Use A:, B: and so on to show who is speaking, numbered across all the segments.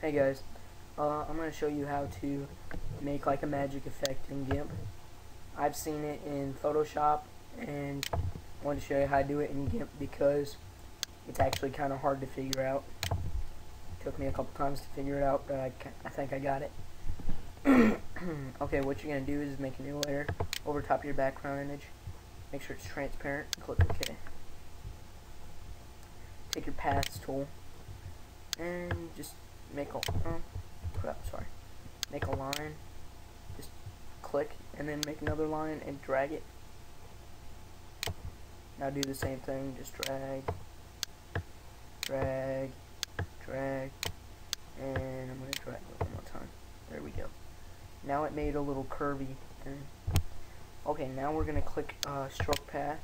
A: Hey guys, uh, I'm going to show you how to make like a magic effect in GIMP. I've seen it in Photoshop and I wanted to show you how to do it in GIMP because it's actually kind of hard to figure out. It took me a couple times to figure it out, but I, I think I got it. okay, what you're going to do is make a new layer over top of your background image. Make sure it's transparent and click OK. Take your paths tool and just make a sorry. Make a line. Just click and then make another line and drag it. Now do the same thing, just drag, drag, drag, and I'm gonna drag it one more time. There we go. Now it made a little curvy thing. Okay, now we're gonna click uh, stroke path.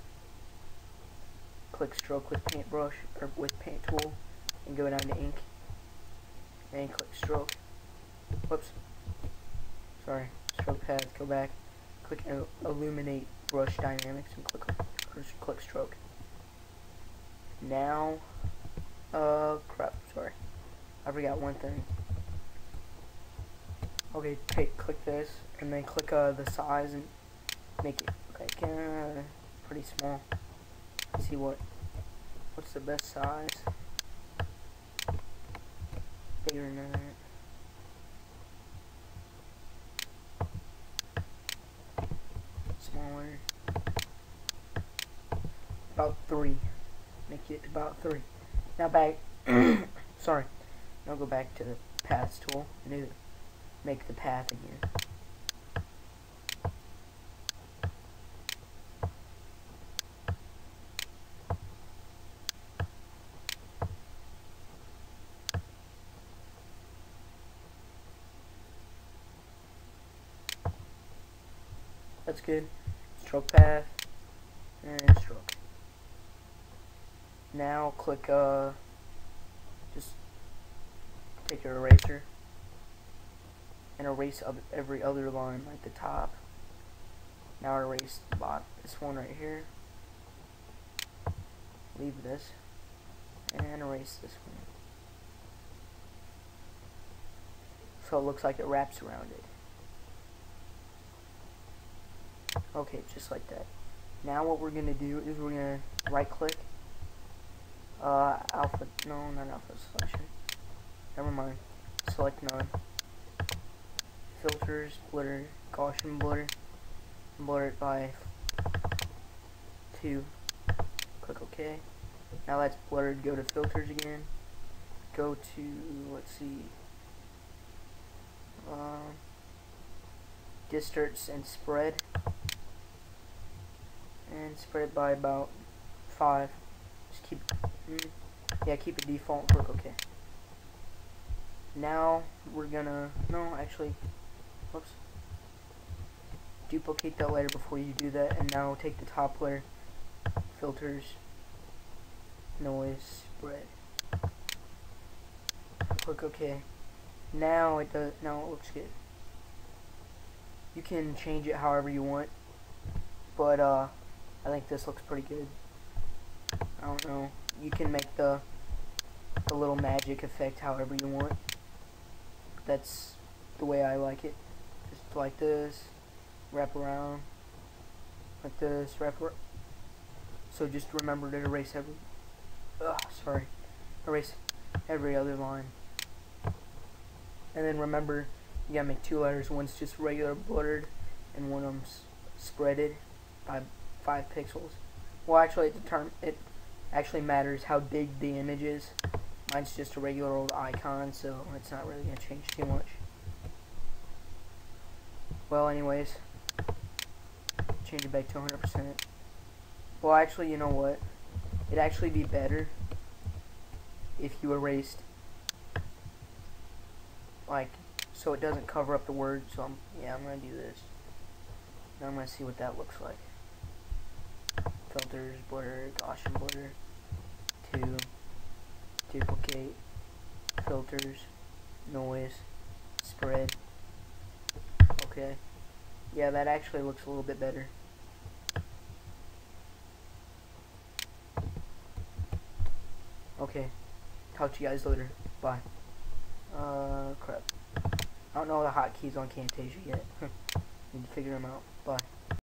A: Click stroke with paintbrush or with paint tool and go down to ink and click stroke. Whoops. Sorry. Stroke path. Go back. Click Emulate brush dynamics and click click stroke. Now, uh, crap. Sorry. I forgot one thing. Okay, take click this and then click uh, the size and make it like uh, pretty small. Let's see what what's the best size that. Smaller. About three. Make it about three. Now back. sorry. Now go back to the paths tool and make the path again. That's good. Stroke path and stroke. Now click uh just take your eraser and erase every other line like the top. Now erase the bottom this one right here. Leave this and erase this one. So it looks like it wraps around it. Okay, just like that. Now what we're going to do is we're going to right click, uh, alpha, no, not alpha selection, never mind, select none, filters, blur, Gaussian blur, blur it by 2, click OK. Now that's blurred, go to filters again, go to, let's see, uh, distorts and spread and spread it by about five. Just keep, yeah, keep it default. Work okay. Now we're gonna no, actually, whoops. Duplicate that layer before you do that, and now take the top layer, filters, noise, spread. Click OK. Now it does. Now it looks good. You can change it however you want, but uh. I think this looks pretty good. I don't know. You can make the the little magic effect however you want. That's the way I like it. Just like this, wrap around, like this, wrap around. So just remember to erase every, ugh, sorry, erase every other line. And then remember, you gotta make two letters. One's just regular blurred, and one of them's spreaded by five pixels. Well, actually, it determ it actually matters how big the image is. Mine's just a regular old icon, so it's not really to change too much. Well, anyways, change it back to 100%. Well, actually, you know what? It'd actually be better if you erased, like, so it doesn't cover up the words. So, I'm, yeah, I'm to do this. Now I'm to see what that looks like filters, border, Gaussian border to duplicate, filters, noise, spread. Okay. Yeah, that actually looks a little bit better. Okay. Talk to you guys later. Bye. Uh, crap. I don't know the hotkeys on Camtasia yet. Need to figure them out. Bye.